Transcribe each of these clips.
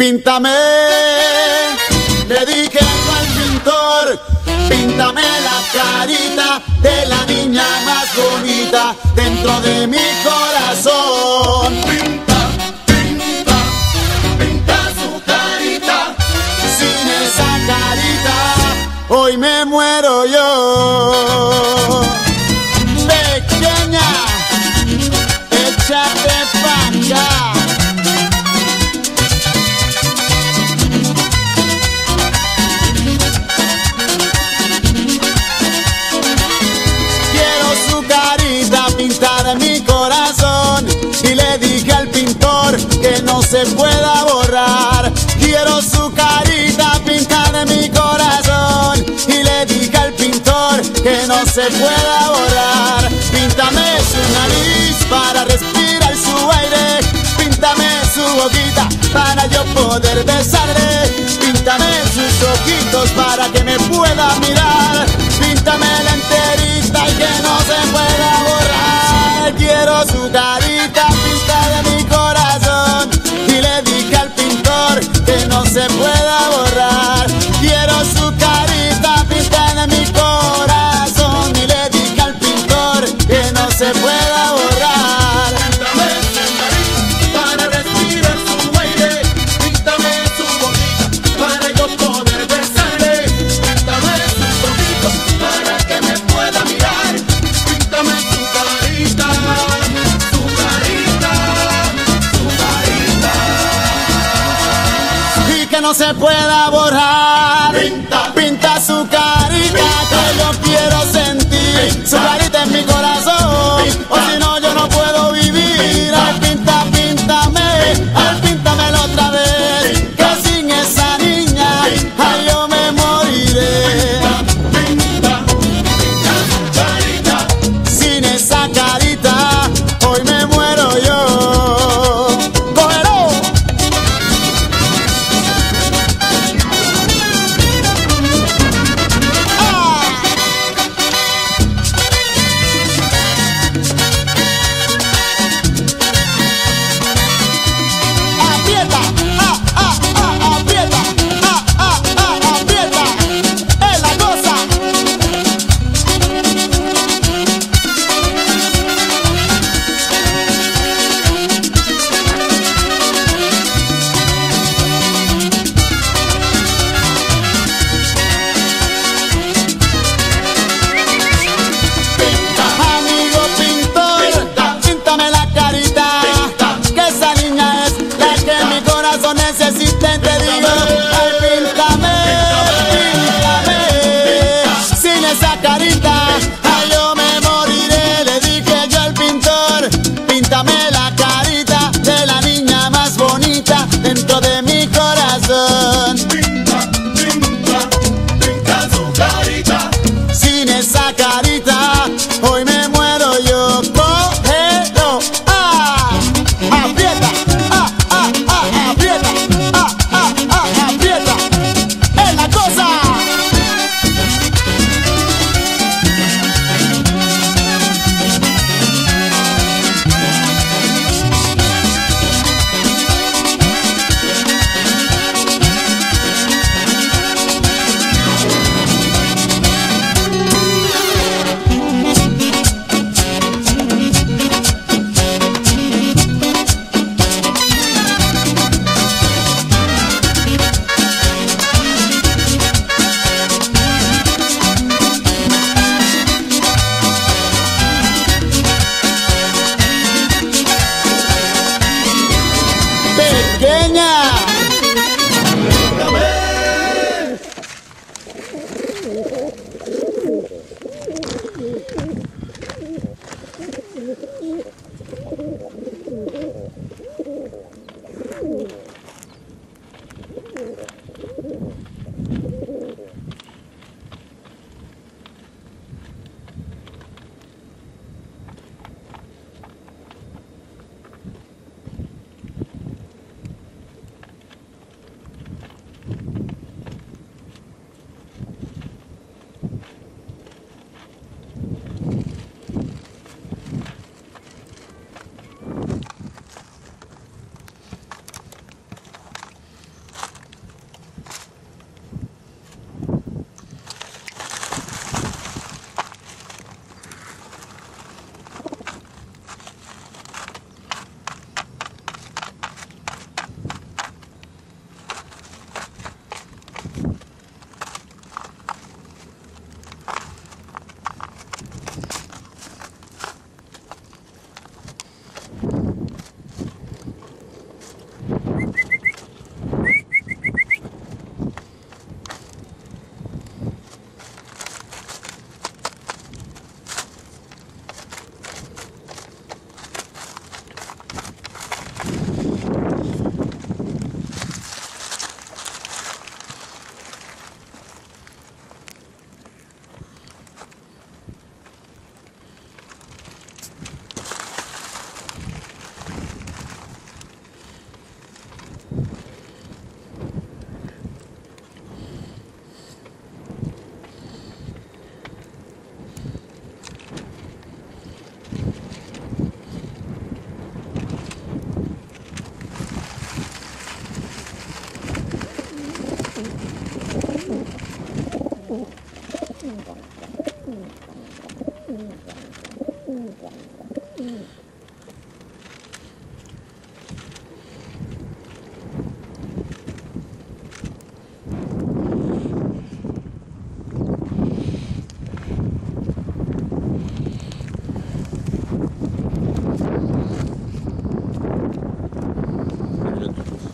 Píntame, le dije al pintor, píntame la carita de la niña más bonita dentro de mi se pueda borrar. Quiero su carita pintada en mi corazón y le dije al pintor que no se pueda borrar. Píntame su nariz para respirar su aire. Píntame su boquita para yo poder besarle. Píntame sus ojitos para que me pueda mirar. Píntame no se pueda borrar. Pinta, pinta su carita que yo quiero sentir. Su carita España.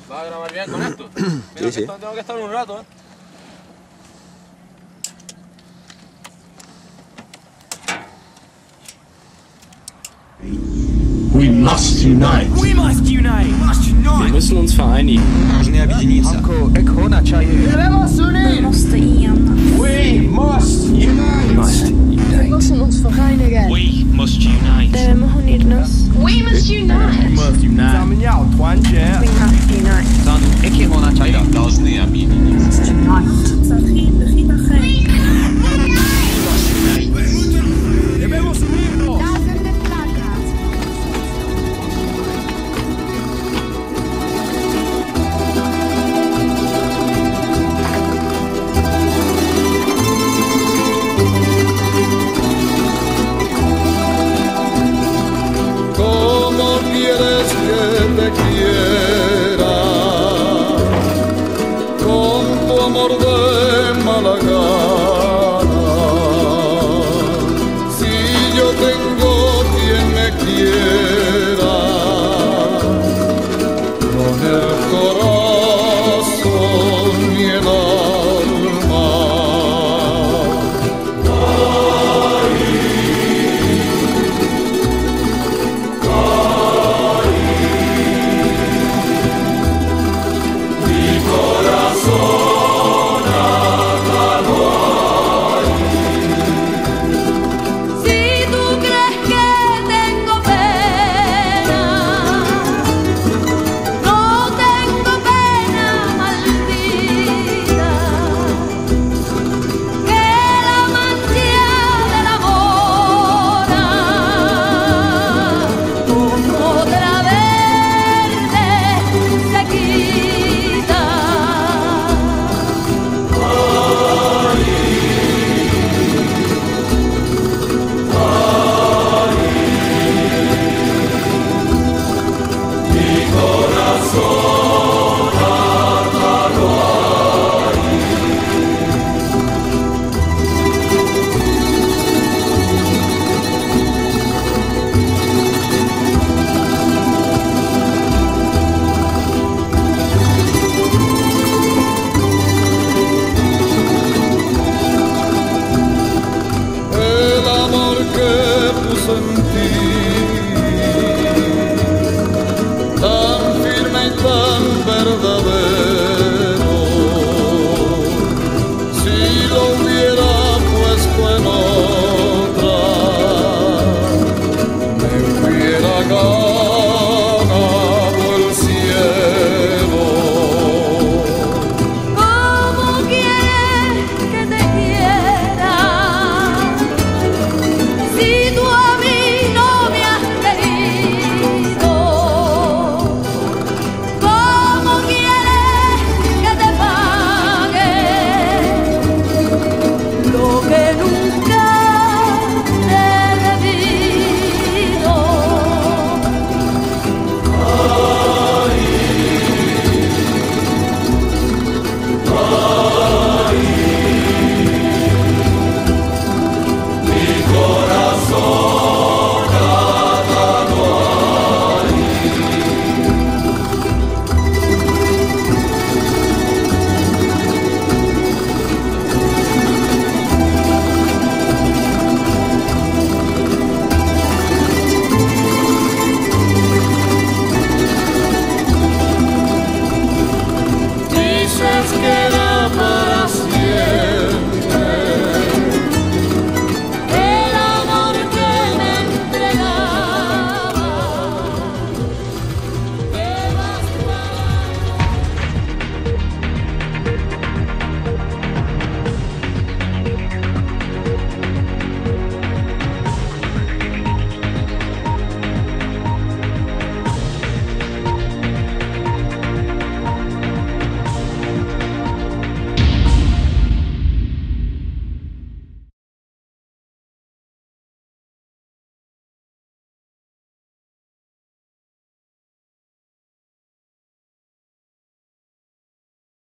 ¿Vas a grabar bien con esto? Mira, sí. que esto tengo que estar un rato, ¿eh? We must unite. We must unite. Must Wir unite. müssen uns vereinigen. Нужны объединиться. måste enas. We must unite. Must unite. müssen uns vereinigen. We must unite. Debemos unirnos. We must unite. Must unite. 咱们要团结。